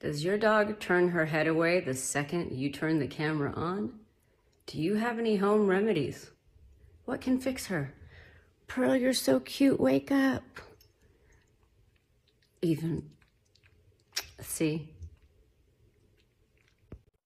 Does your dog turn her head away the second you turn the camera on? Do you have any home remedies? What can fix her? Pearl, you're so cute. Wake up. Even, see,